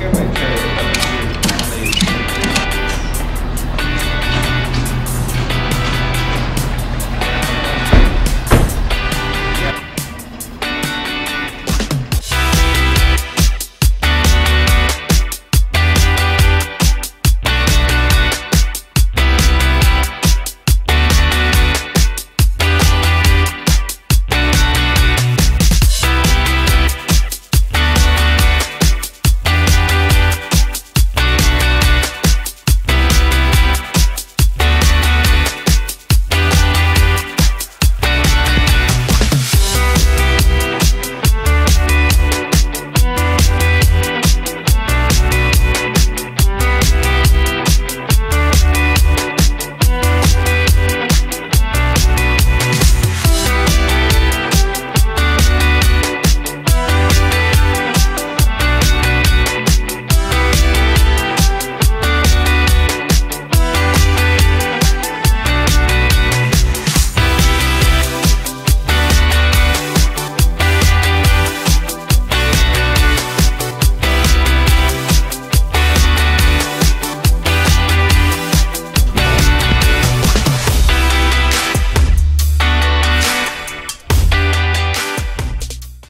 Take it